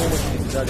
como utilizar